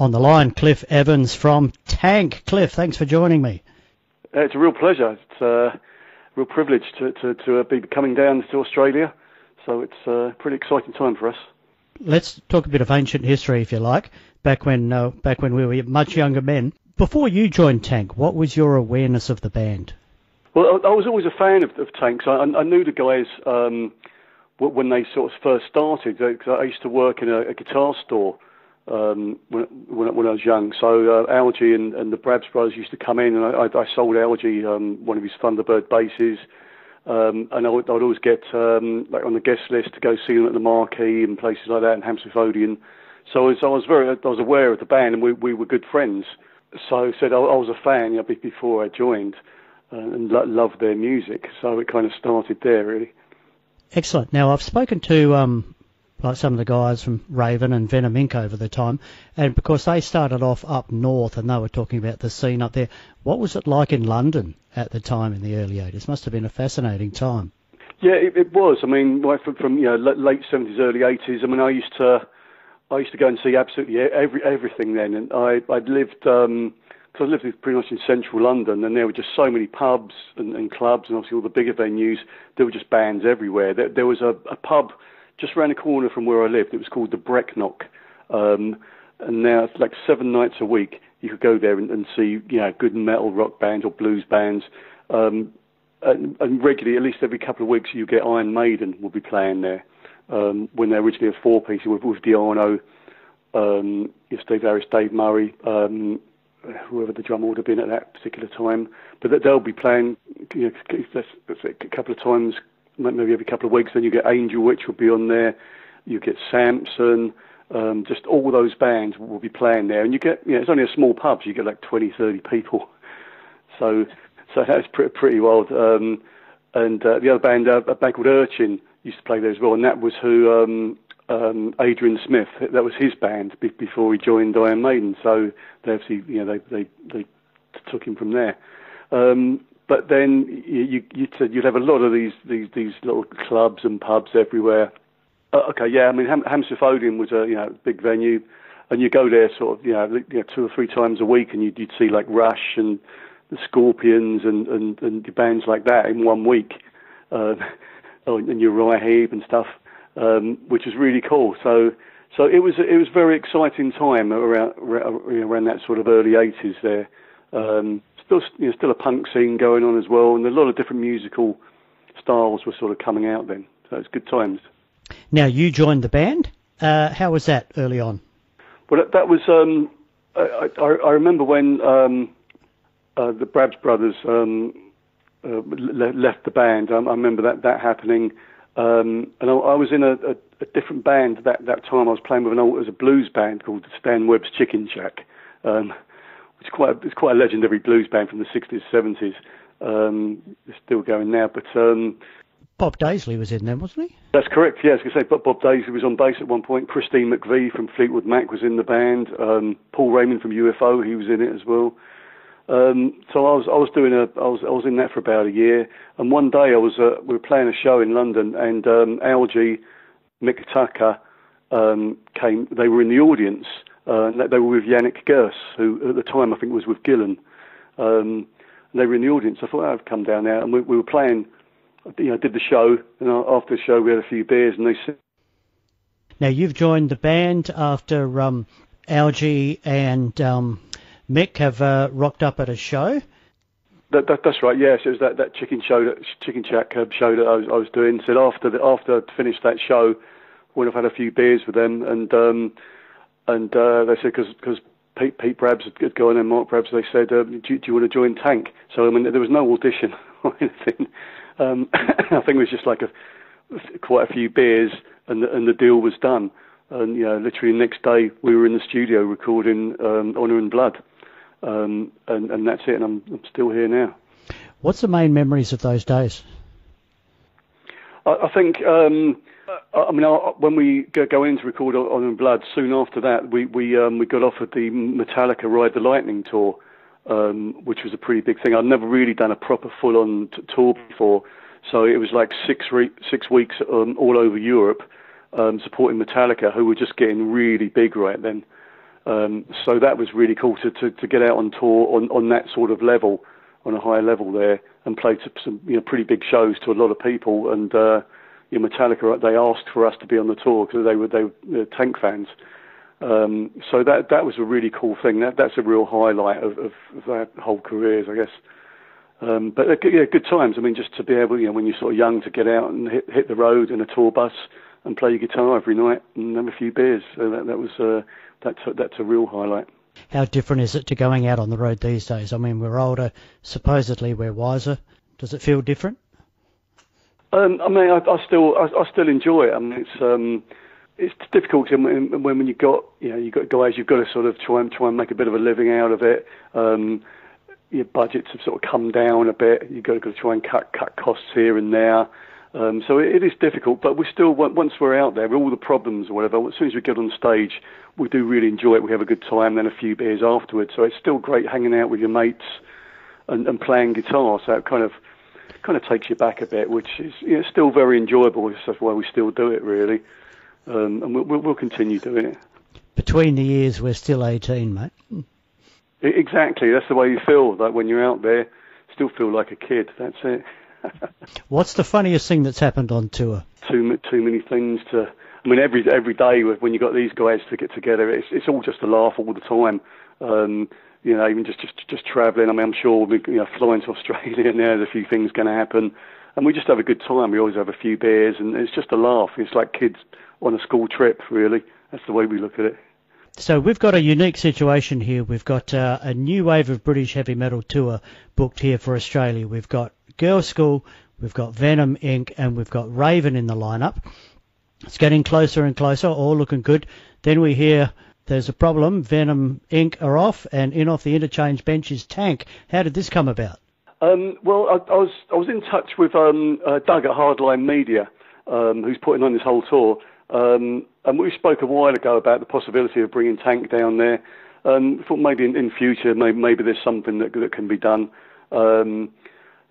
On the line, Cliff Evans from Tank. Cliff, thanks for joining me. Uh, it's a real pleasure. It's uh, a real privilege to, to, to uh, be coming down to Australia. So it's a pretty exciting time for us. Let's talk a bit of ancient history, if you like. Back when, uh, back when we were much younger men. Before you joined Tank, what was your awareness of the band? Well, I, I was always a fan of, of Tanks. I, I knew the guys um, when they sort of first started. Because I used to work in a, a guitar store um, when, when, when I was young. So uh, and, and the Brabbs brothers used to come in, and I, I sold Algy um, one of his Thunderbird basses. Um, and I would, I would always get um, like on the guest list to go see them at the Marquee and places like that in Hammersmith Odeon. So I was, I was very I was aware of the band, and we, we were good friends. So I said I, I was a fan you know, before I joined, uh, and lo- loved their music. So it kind of started there, really. Excellent. Now I've spoken to um, like some of the guys from Raven and Venom Inc. over the time, and because they started off up north and they were talking about the scene up there, what was it like in London at the time in the early 80s? Must have been a fascinating time. Yeah, it, it was. I mean, from, from you know late 70s, early 80s. I mean, I used to I used to go and see absolutely every everything then, and I I'd lived. Um, I lived pretty much in central London, and there were just so many pubs and, and clubs, and obviously all the bigger venues. There were just bands everywhere. There, there was a, a pub just around the corner from where I lived. It was called the Brecknock. Um, and now it's like seven nights a week you could go there and, and see you know good metal rock bands or blues bands. Um, and, and regularly, at least every couple of weeks, you get Iron Maiden will be playing there. Um, when they're originally a four piece with, with Di'Anno, um, Steve Harris, Dave Murray, um, whoever the drummer would have been at that particular time. But that they'll be playing you know, a couple of times maybe every couple of weeks. Then you get Angel Witch will be on there. You get Samson. Um, just all those bands will be playing there, and you get you know it's only a small pub, so you get like 20, 30 people. So so that's pretty, pretty wild. Um, and uh, the other band, uh, a band called Urchin, used to play there as well, and that was who um, um, Adrian Smith. That was his band be- before he joined Iron Maiden. So they obviously you know they they they took him from there. Um, but then you, you'd, you'd have a lot of these, these, these little clubs and pubs everywhere. Uh, okay, yeah, I mean, Ham- Odeon was a you know big venue, and you go there sort of you know, you know two or three times a week, and you'd, you'd see like Rush and the Scorpions and and, and bands like that in one week, uh, and Uriah Heep and stuff, um, which was really cool. So so it was it was a very exciting time around around that sort of early 80s there. Um, still you know, still a punk scene going on as well, and a lot of different musical styles were sort of coming out then. So it's good times. Now you joined the band. Uh, how was that early on? Well, that, that was. Um, I, I, I, remember when um, uh, the Brabbs brothers um, uh, le- left the band. I, I, remember that that happening, um, and I, I, was in a, a, a, different band that that time. I was playing with an old, it was a blues band called Stan Webb's Chicken Shack. It's quite a, it's quite a legendary blues band from the 60s, 70s. Um, it's still going now, but um, Bob Daisley was in there, wasn't he? That's correct. Yes, I say Bob, Bob Daisley was on bass at one point. Christine McVie from Fleetwood Mac was in the band. Um, Paul Raymond from UFO, he was in it as well. Um, so I was I was doing a I was I was in that for about a year. And one day I was uh, we were playing a show in London, and um, Algy, Mick Tucker um, came. They were in the audience, uh, they were with Yannick Gers, who at the time I think was with Gillan. Um, they were in the audience. I thought oh, I'd come down there, and we, we were playing. You know, did the show, and after the show we had a few beers, and they said. Now you've joined the band after um, Algy and um, Mick have uh, rocked up at a show. That, that, that's right. Yes, it was that, that chicken show, that chicken shack show that I was, I was doing. Said after the, after I'd finished that show, when I've had a few beers with them, and um, and uh, they said because Pete, Pete Brabbs had gone and Mark Brabbs, they said, uh, do, do, you want to join Tank? So I mean, there was no audition or anything. Um, I think it was just like a quite a few beers, and the, and the deal was done. And you know, literally the next day we were in the studio recording um, Honor and Blood, um, and and that's it. And I'm, I'm still here now. What's the main memories of those days? I, I think. Um, I mean, when we go in to record on Blood, soon after that, we we um, we got offered the Metallica Ride the Lightning tour, um, which was a pretty big thing. I'd never really done a proper full-on t- tour before, so it was like six re- six weeks um, all over Europe, um, supporting Metallica, who were just getting really big right then. Um, so that was really cool to, to, to get out on tour on, on that sort of level, on a higher level there, and played some you know pretty big shows to a lot of people. And uh, you know, Metallica they asked for us to be on the tour because they were they were Tank fans. Um, so that that was a really cool thing. That that's a real highlight of, of, of their whole careers, I guess. Um, but uh, yeah, good times. I mean, just to be able, you know, when you're sort of young, to get out and hit, hit the road in a tour bus and play your guitar every night and have a few beers. So that that was uh, that's a, that's a real highlight. How different is it to going out on the road these days? I mean, we're older, supposedly we're wiser. Does it feel different? Um, I mean, I, I still I, I still enjoy it. I mean, it's um, it's difficult when, when you got you know you got guys you've got to sort of try and try and make a bit of a living out of it. Um, your budgets have sort of come down a bit. You've got to, got to try and cut cut costs here and there. Um, so it, it is difficult, but we still once we're out there, all the problems or whatever. As soon as we get on stage, we do really enjoy it. We have a good time, then a few beers afterwards. So it's still great hanging out with your mates and, and playing guitar. So it kind of kind of takes you back a bit, which is you know, still very enjoyable. That's why we still do it, really, um, and we'll, we'll continue doing it. Between the years, we're still 18, mate. Exactly. That's the way you feel. Like when you're out there, still feel like a kid. That's it. What's the funniest thing that's happened on tour? Too too many things to. I mean, every every day when you got these guys to get together, it's it's all just a laugh all the time. Um, you know, even just just just travelling. I mean, I'm sure we you know flying to Australia now. There's a few things going to happen, and we just have a good time. We always have a few beers, and it's just a laugh. It's like kids on a school trip, really. That's the way we look at it. So we've got a unique situation here. We've got uh, a new wave of British heavy metal tour booked here for Australia. We've got Girlschool, we've got Venom Inc., and we've got Raven in the lineup. It's getting closer and closer, all looking good. Then we hear there's a problem. Venom Inc. are off, and in off the interchange bench is Tank. How did this come about? Um, well, I, I, was I was in touch with um, uh, Doug at Hardline Media, um, who's putting on this whole tour, um, and we spoke a while ago about the possibility of bringing Tank down there. Um, thought maybe in, in future, maybe, maybe, there's something that, that can be done.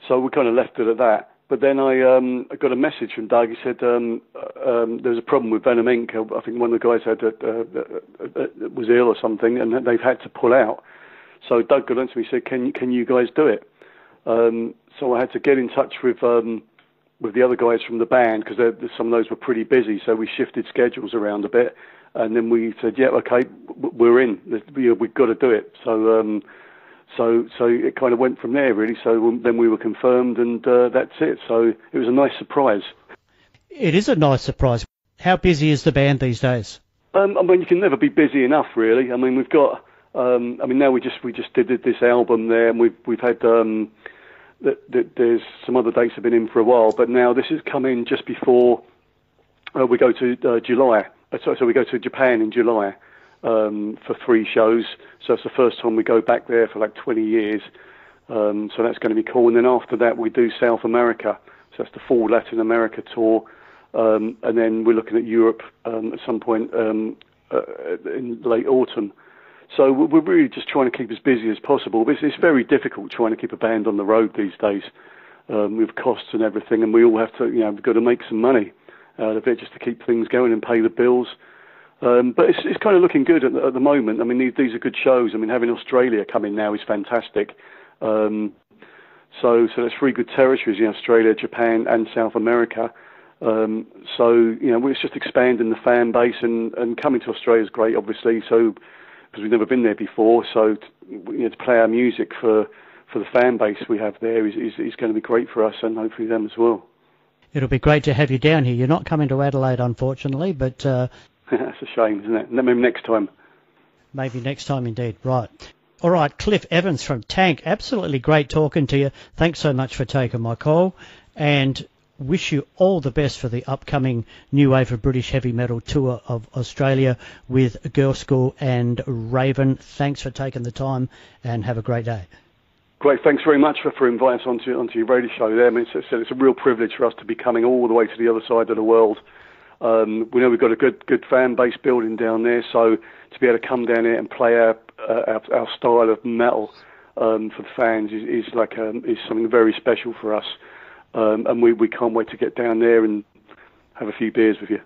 So we kind of left it at that. But then I, um, I got a message from Doug. He said um, uh, um, there was a problem with Venom Inc. I think one of the guys had uh, uh, uh, was ill or something, and they've had to pull out. So Doug got on to me and said, "Can can you guys do it?" Um, so I had to get in touch with um, with the other guys from the band because some of those were pretty busy. So we shifted schedules around a bit, and then we said, "Yeah, okay, we're in. We've got to do it." So um, so so it kind of went from there really. So then we were confirmed, and uh, that's it. So it was a nice surprise. It is a nice surprise. How busy is the band these days? Um, I mean, you can never be busy enough, really. I mean, we've got. Um, I mean, now we just we just did this album there, and we've we've had. Um, that, that there's some other dates have been in for a while, but now this is coming just before uh, we go to uh, July. Uh, so, so we go to Japan in July um, for three shows. So it's the first time we go back there for like 20 years. Um, so that's going to be cool. And then after that, we do South America. So that's the full Latin America tour. Um, and then we're looking at Europe um, at some point um, uh, in late autumn. So we're really just trying to keep as busy as possible. It's, it's very difficult trying to keep a band on the road these days um, with costs and everything. And we all have to, you know, we've got to make some money out of it just to keep things going and pay the bills. Um, but it's, it's kind of looking good at the, at the moment. I mean, these, these, are good shows. I mean, having Australia come in now is fantastic. Um, so, so there's three good territories in Australia, Japan, and South America. Um, so, you know, it's just expanding the fan base, and, and coming to Australia is great, obviously. So, because we've never been there before, so to, you know, to play our music for for the fan base we have there is, is, is going to be great for us, and hopefully them as well. It'll be great to have you down here. You're not coming to Adelaide, unfortunately, but uh, That's a shame, isn't it? Maybe next time. Maybe next time, indeed. Right. All right, Cliff Evans from Tank. Absolutely great talking to you. Thanks so much for taking my call, and wish you all the best for the upcoming New Wave of British Heavy Metal tour of Australia with Girlschool and Raven. Thanks for taking the time, and have a great day. Great, thanks very much for, for inviting us onto, onto your radio show there. I mean, it's, it's a real privilege for us to be coming all the way to the other side of the world um, we know we've got a good good fan base building down there, so to be able to come down here and play our uh, our, our, style of metal um, for the fans is, is like um, is something very special for us, um, and we, we can't wait to get down there and have a few beers with you.